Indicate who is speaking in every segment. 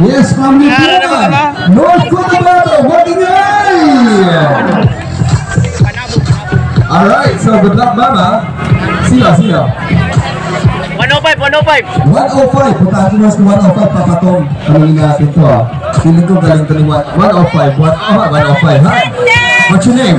Speaker 1: Yes, family Puma. North Cotabato, working Alright, so good luck, Mama. Sila, sila.
Speaker 2: 105, 105.
Speaker 1: 105, punta natin mas 105, papatong. Tanungin natin to ah. Feeling ko galing to ni 105, 105, oh, 105, ha? What's your name?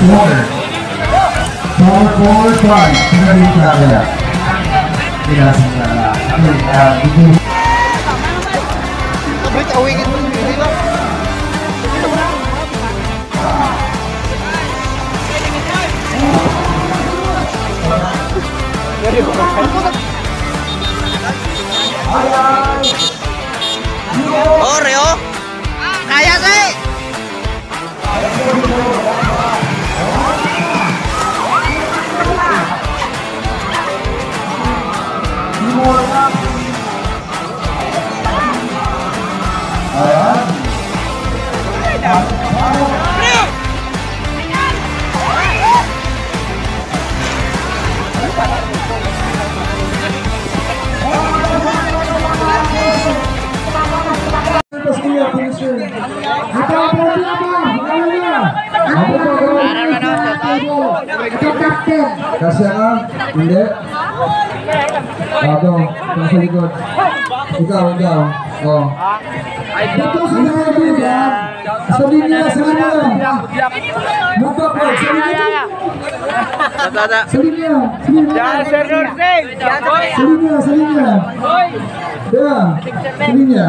Speaker 1: ah. Sinabi ko Kasya ka? Hindi? Bago, ito sa likod. Ikaw, ikaw. Oh. Dito sa likod yan. Sa linya, sa linya. Mukha ko, sa linya.
Speaker 2: Tata.
Speaker 1: Sa linya, sa linya. Sa linya,